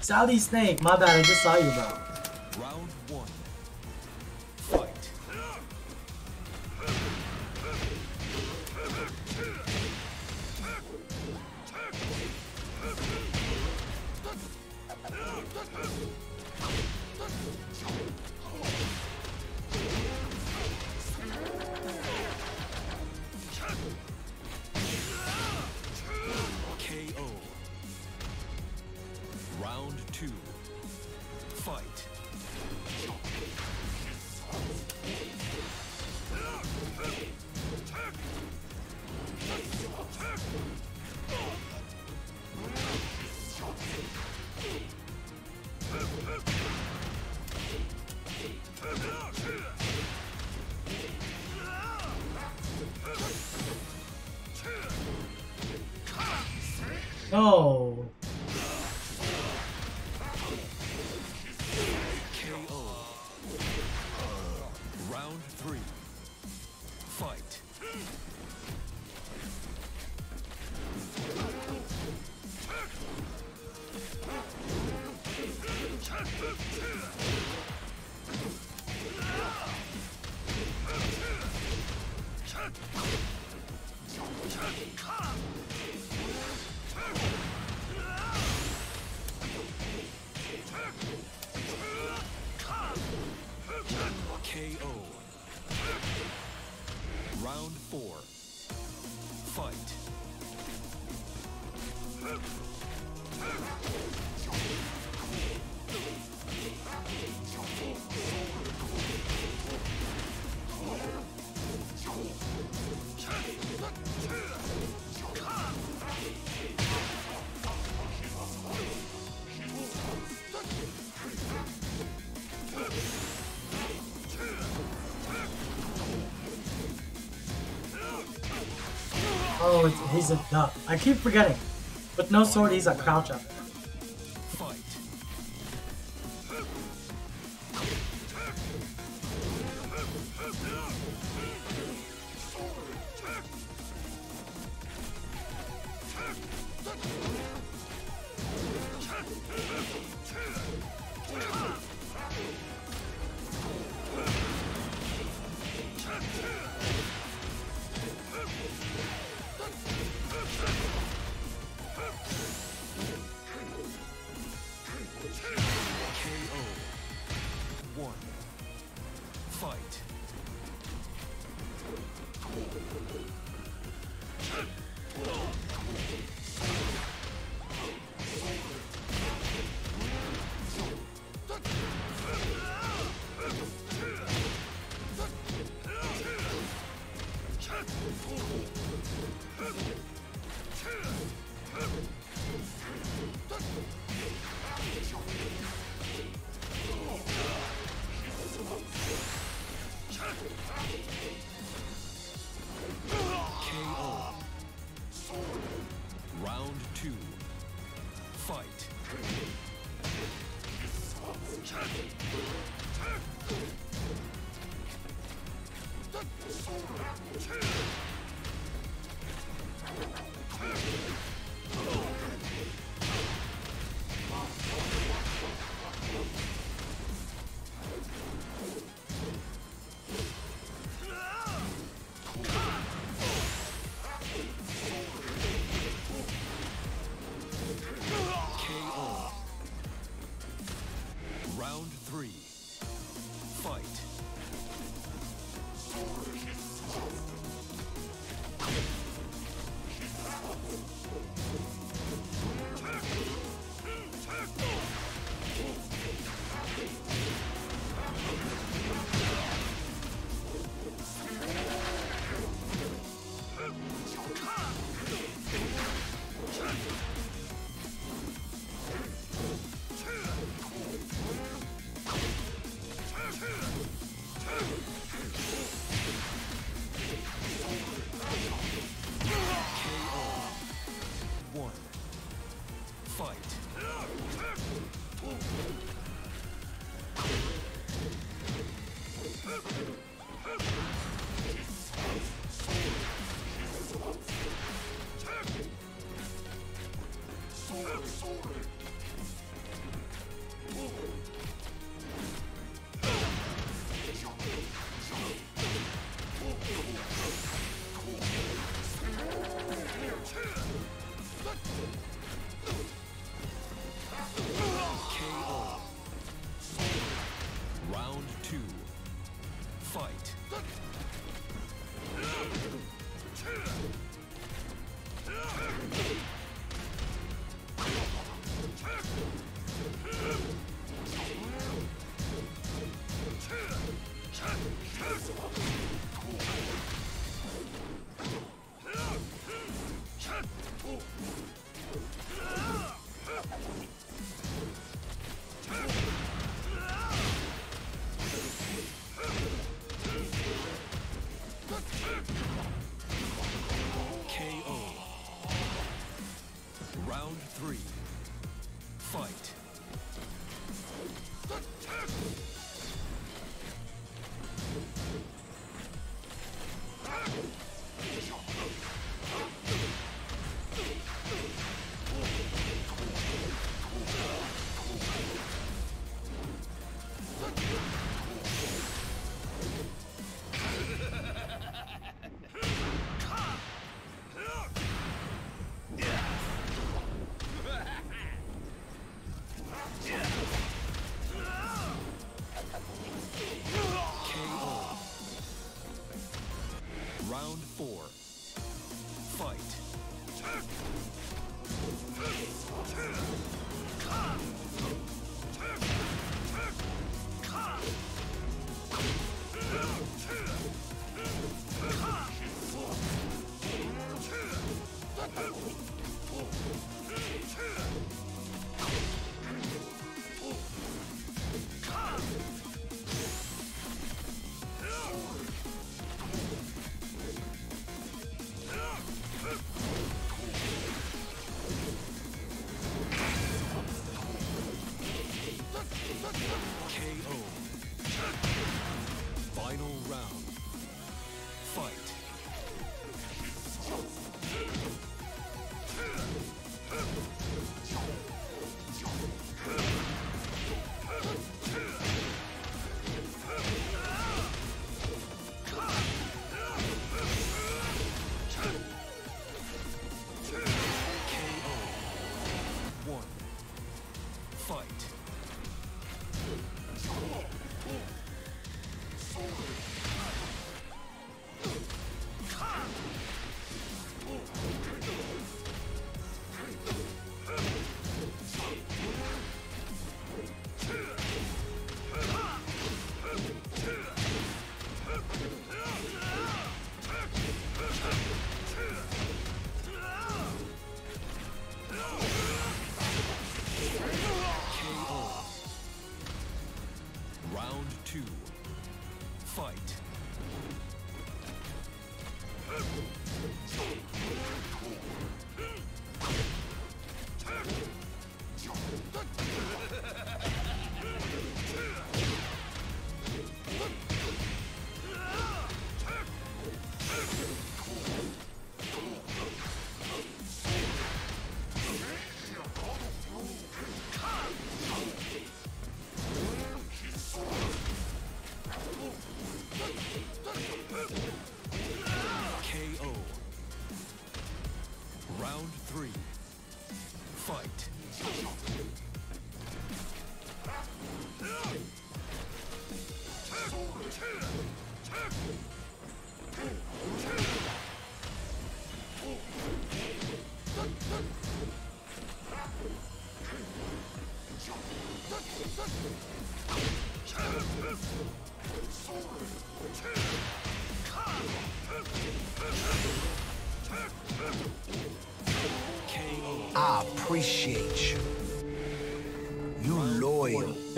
Saudi Snake, my bad, I just saw you, bro. Oh, it's, he's a duck. I keep forgetting. With no sword, he's a crouch up. Shoot!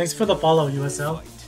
Thanks for the follow, USL.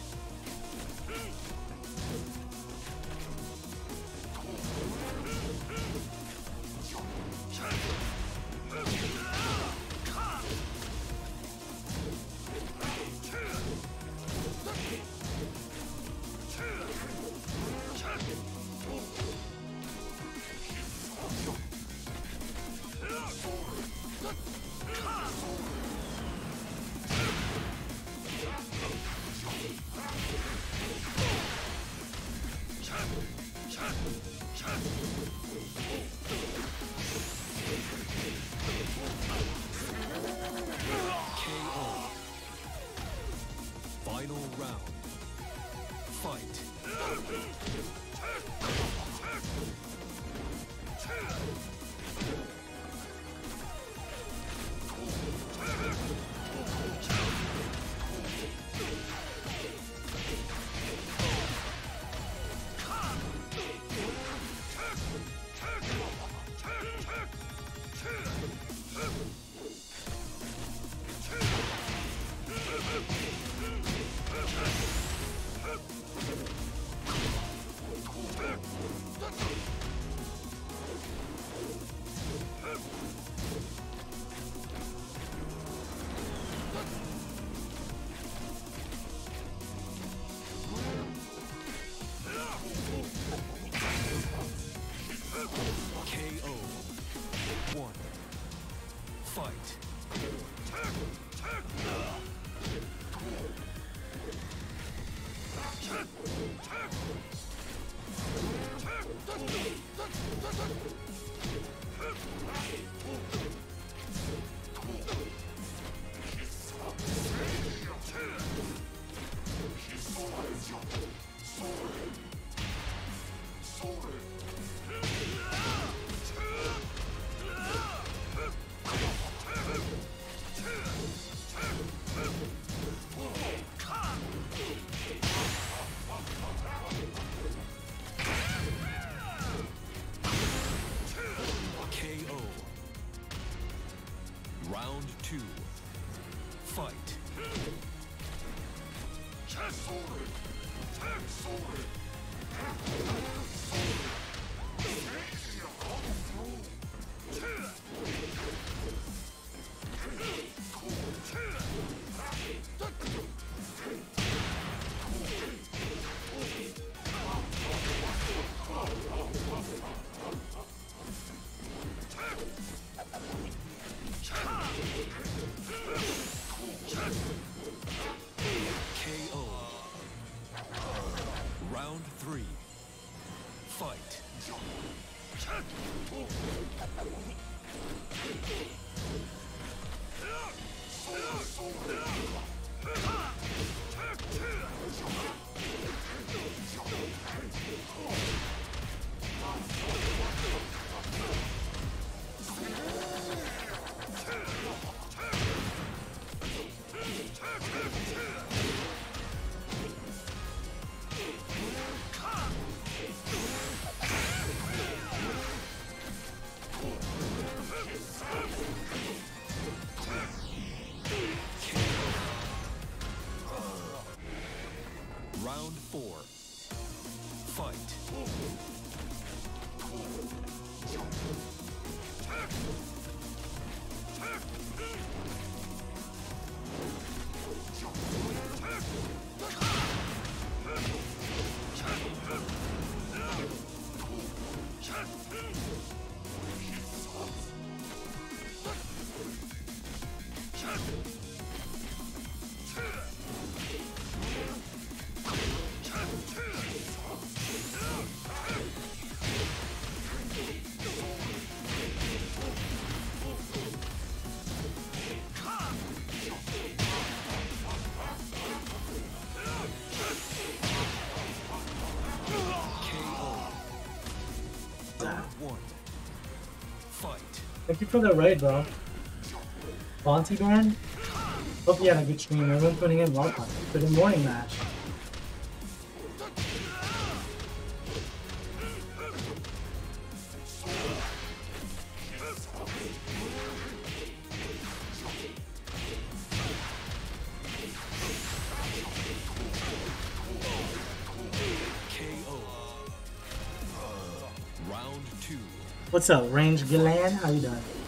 Thank you for the raid, bro. Bonty man. Hope you had a good stream. Everyone tuning in, welcome to the morning match. What's up, Range Gillan? How you doing?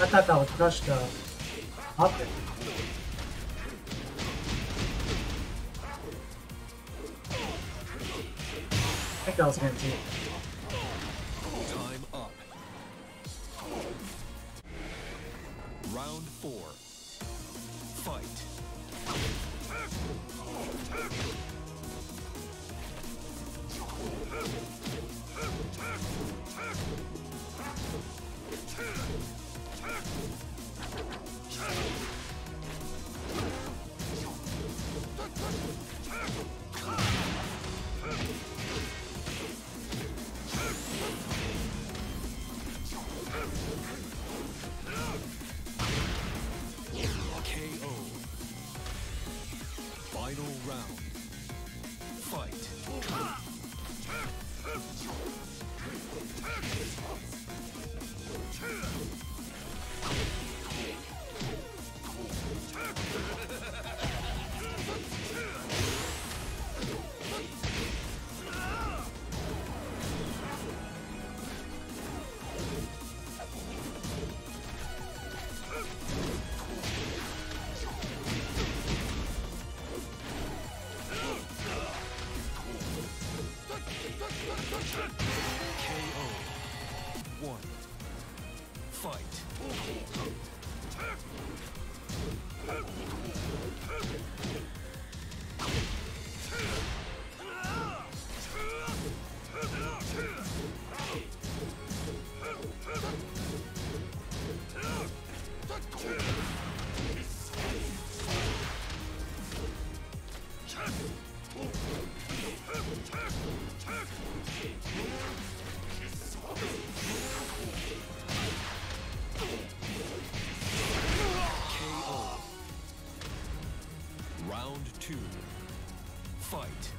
I thought that was crushed uh, up. I think that was guaranteed. Two. Fight.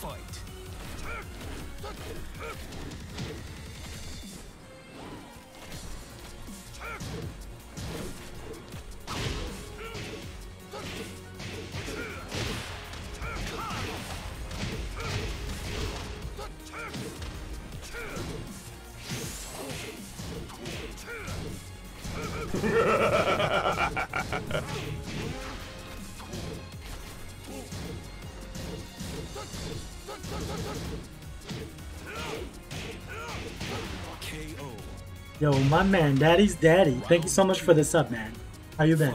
Fight. My man, Daddy's Daddy. Thank you so much for the sub, man. How you been?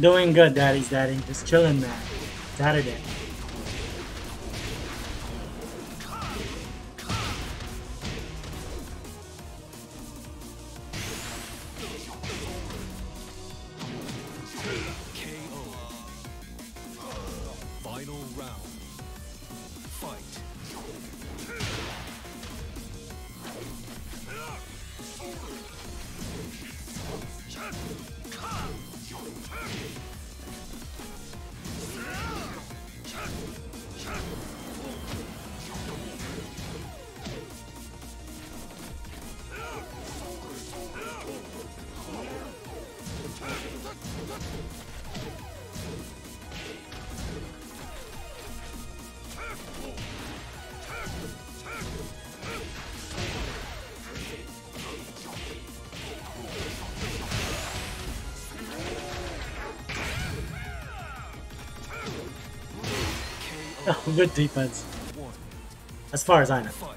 Doing good, daddy's daddy. Just chilling, man. Saturday. Good defense. As far as I know.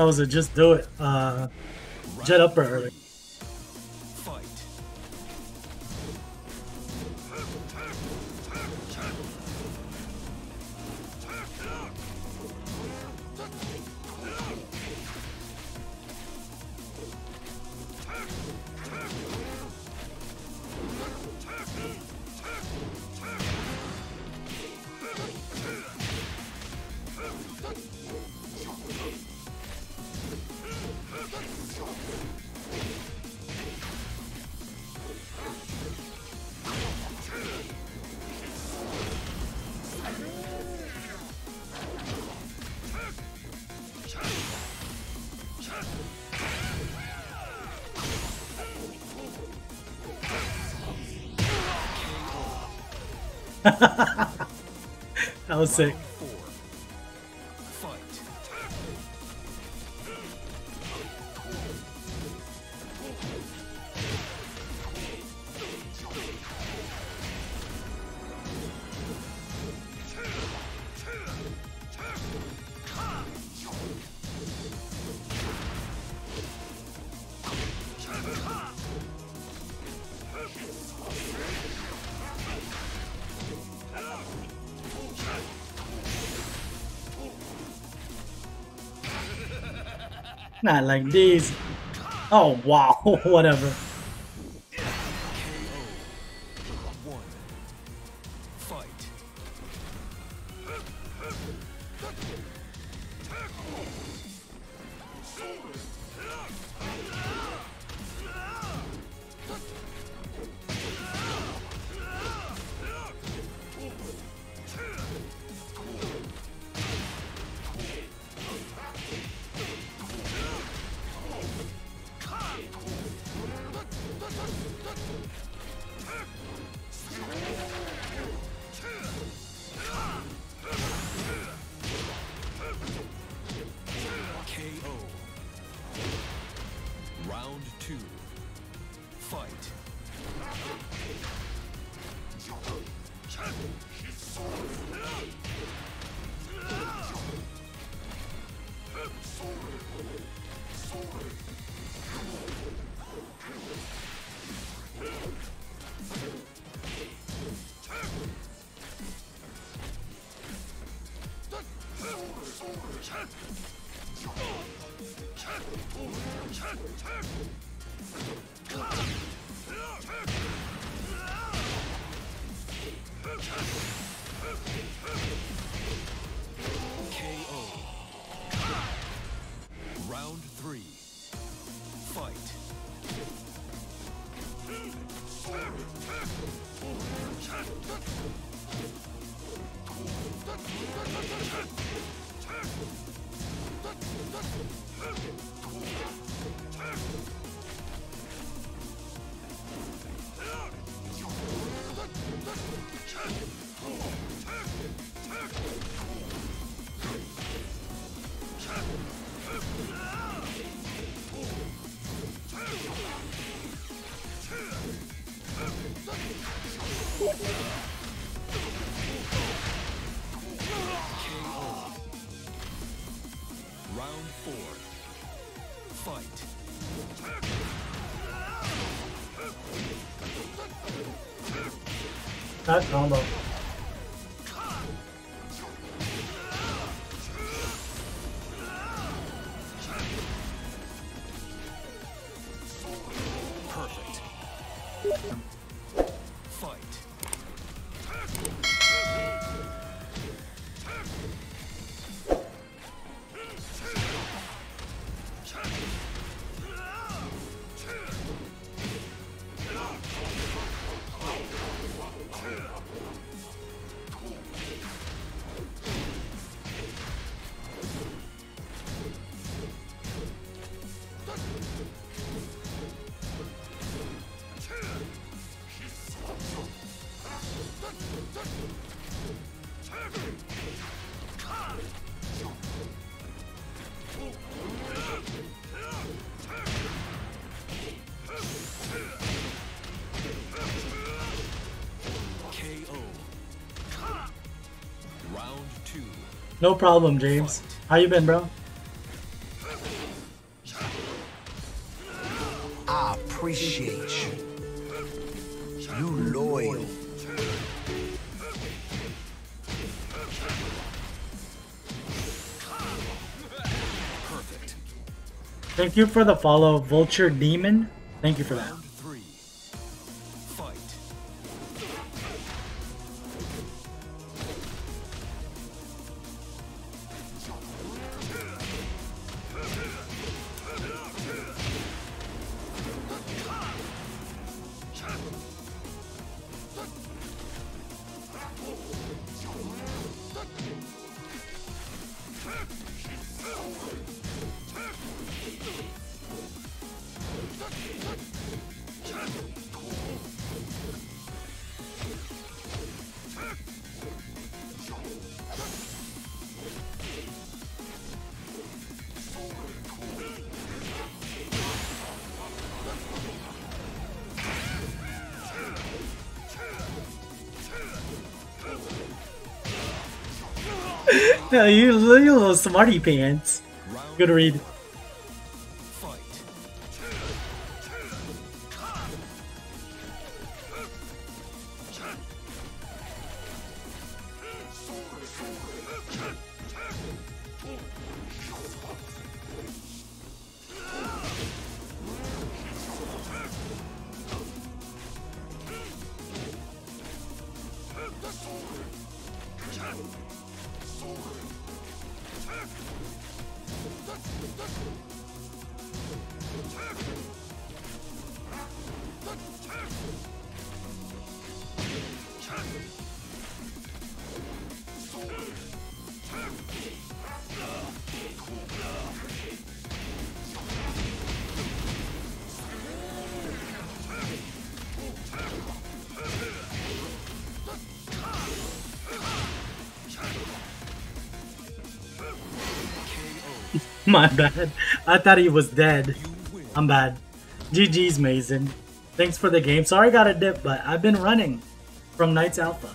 That was a just do it. Uh, jet up early. Was sick. Not like these. Oh wow, whatever. That combo. Perfect. No problem, James. How you been, bro? I appreciate you. You loyal. Perfect. Thank you for the follow, Vulture Demon. Thank you for that. You, little smarty pants. Good read. My bad. I thought he was dead. I'm bad. GG's, Mazen. Thanks for the game. Sorry I got a dip, but I've been running from Knights Alpha.